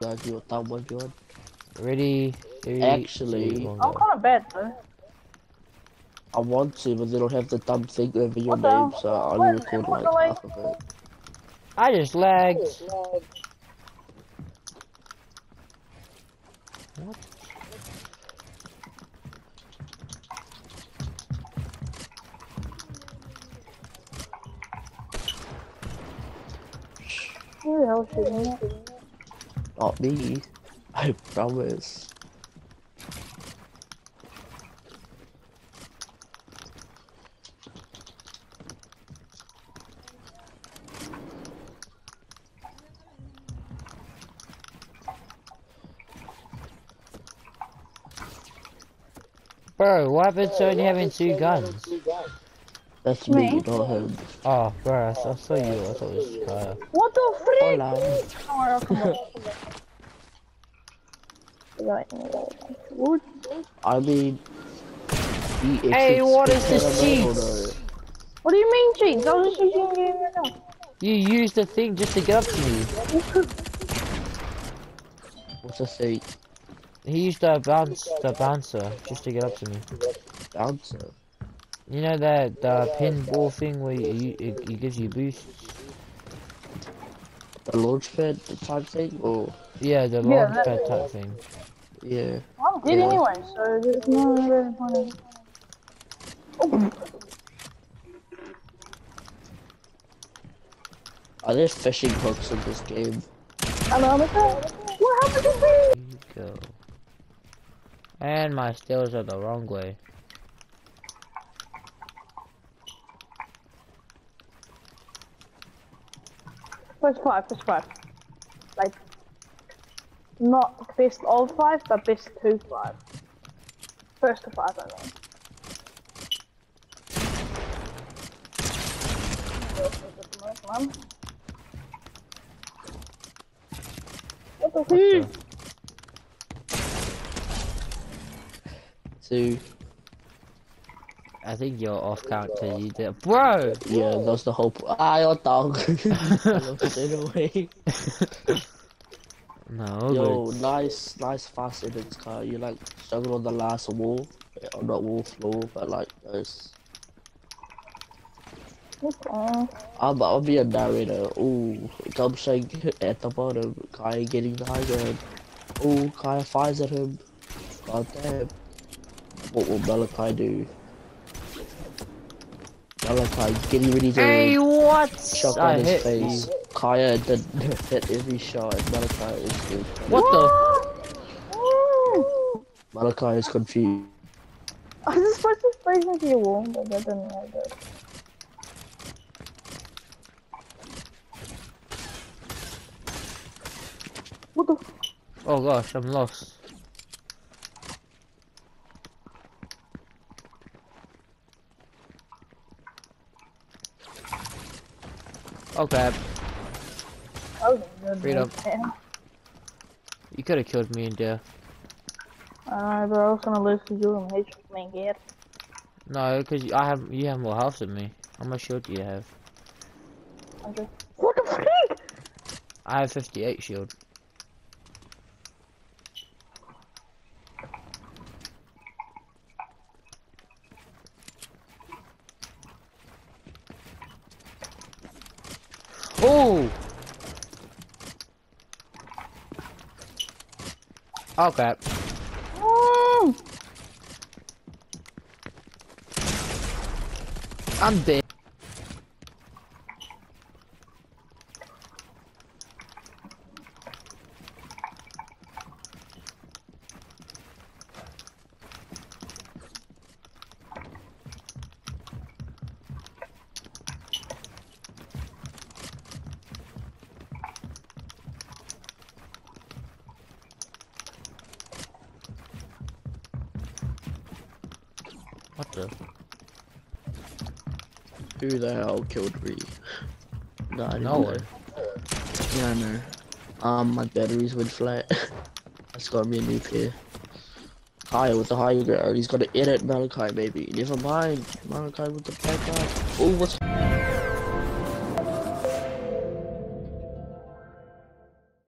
Like your thumb one, John. Ready? Three, Actually- two, I'm kind of bad though. I want to, but they don't have the thumb thing over your What name, so I What- only record what like half of it. I just lagged. What? Who the hell shooting me? Not me. I promise. Bro, what happened to only having two guns? That's me, Me? not him. Oh, bro, I saw, I saw you. I thought it was Kaya. What the frick? Hola. I'll come What? I mean, Hey, what is this but cheats? What do you mean cheats? I was just using game right now. You used the thing just to get up to me. What's the thing? He used the bounce, the bouncer, just to get up to me. Bouncer. You know that the pinball thing where you, it, it gives you boosts? The launch pad type thing? Or, Yeah, the Yeah, launch that- pad type thing. yeah. I'm good Yeah. anyway, so there's no really point. Oh, Are there fishing hooks in this game? hello, Mr. What happened to me? There you go. And my stairs are the wrong way. First five, first five. Like, not best of five, but best two five. First to five, I mean. Man. What the heck? Two. I think you're off count because you did. Bro! Yeah, that's the whole. po- Ah, your dog. anyway. No, Yo, but nice, nice fast innings, car. You like struggle on the last wall, or not wall floor, but like nice. Okay. I'm, I'll be a narrator. Ooh, Gumshake at the bottom. Kaya getting the high ground. Ooh, Kaya fires at him. God damn. What will Malachi do? Malachi getting ready to Hey, what? shot I on his hit face. you. Kaya did hit every shot and Malachi is good. What the? Malachi is confused. I was supposed to spray into your wall, but that didn't like it. What the? Oh gosh, I'm lost. Oh, okay, That was a good Freedom. you could have killed me in there. Alright, bro, I was gonna lose to you and hate you, man, get. No, because I have you have more health than me. How much shield do you have? Okay. What the freak? I have 58 shield. Oh! Okay. Mm. I'm dead. The? Who the hell killed me? No, I didn't No know. one. Yeah, I know. Um, my batteries went flat. That's got me a new pair. Kaya with the high ground. He's gonna edit Malachi maybe. Never mind. Malachi with the black eye. Oh, what's